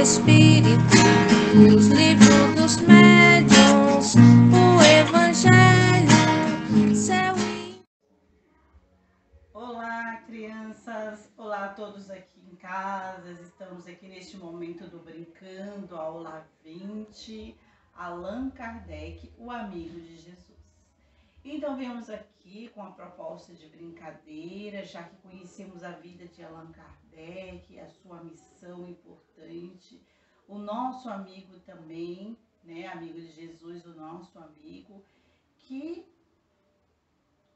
espíritos, os livros dos médiuns, o evangelho, céu e... Olá, crianças! Olá a todos aqui em casa. Estamos aqui neste momento do Brincando, aula 20, Allan Kardec, o amigo de Jesus. Então, viemos aqui com a proposta de brincadeira, já que conhecemos a vida de Allan Kardec, a sua missão importante, o nosso amigo também, né, amigo de Jesus, o nosso amigo, que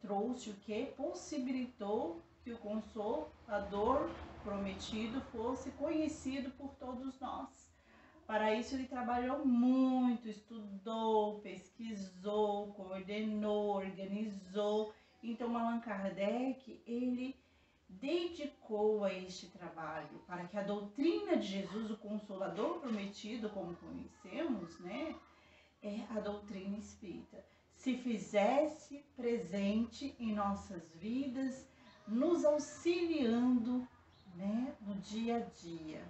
trouxe o que? Possibilitou que o Consolador prometido fosse conhecido por todos nós. Para isso, ele trabalhou muito, estudou, pesquisou, coordenou, organizou. Então, Allan Kardec, ele dedicou a este trabalho para que a doutrina de Jesus, o Consolador prometido, como conhecemos, né, é a doutrina espírita, se fizesse presente em nossas vidas, nos auxiliando, né, no dia a dia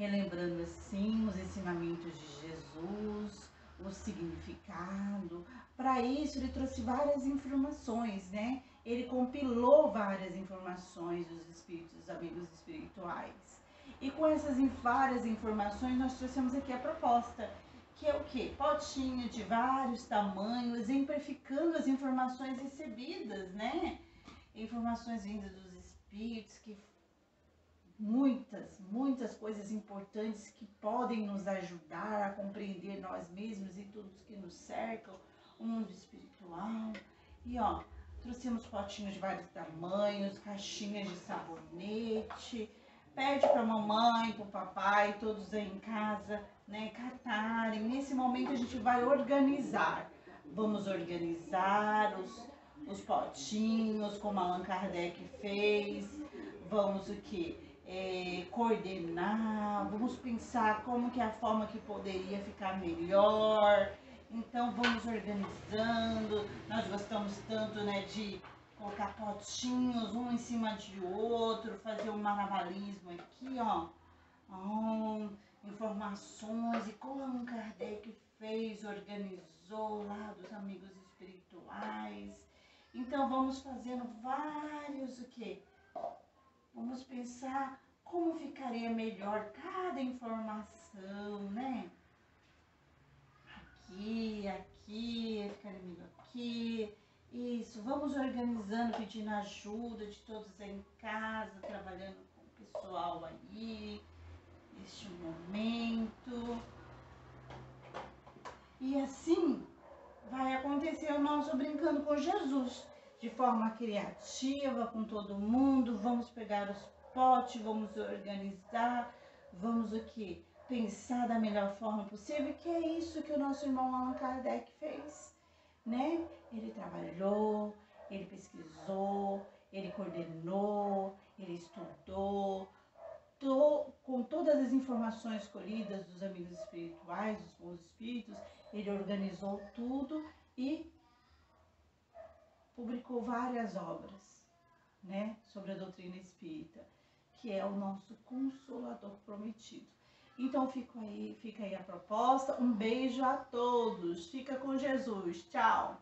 relembrando assim os ensinamentos de Jesus, o significado. Para isso, ele trouxe várias informações, né? Ele compilou várias informações dos espíritos, dos amigos espirituais. E com essas várias informações, nós trouxemos aqui a proposta, que é o quê? Potinho de vários tamanhos, exemplificando as informações recebidas, né? Informações vindas dos espíritos que muitas, muitas coisas importantes que podem nos ajudar a compreender nós mesmos e tudo que nos cercam, o mundo espiritual. E ó, trouxemos potinhos de vários tamanhos, caixinhas de sabonete. Pede para mamãe, para o papai, todos aí em casa, né, catarem. Nesse momento a gente vai organizar. Vamos organizar os, os potinhos, como Allan Kardec fez. Vamos o que? É, coordenar, vamos pensar como que é a forma que poderia ficar melhor. Então vamos organizando. Nós gostamos tanto né, de colocar potinhos um em cima de outro, fazer um malabarismo aqui, ó. Hum, informações e como Kardec fez, organizou lá dos amigos espirituais. Então vamos fazendo vários o quê? Vamos pensar como ficaria melhor cada informação, né? Aqui, aqui, ficaria melhor aqui. Isso, vamos organizando, pedindo ajuda de todos aí em casa, trabalhando com o pessoal aí, neste momento. E assim vai acontecer o nosso Brincando com Jesus de forma criativa com todo mundo, vamos pegar os potes, vamos organizar, vamos o que? Pensar da melhor forma possível, que é isso que o nosso irmão Allan Kardec fez, né? Ele trabalhou, ele pesquisou, ele coordenou, ele estudou, com todas as informações colhidas dos amigos espirituais, dos bons espíritos, ele organizou tudo e publicou várias obras né, sobre a doutrina espírita, que é o nosso consolador prometido. Então fica aí, fica aí a proposta. Um beijo a todos. Fica com Jesus. Tchau.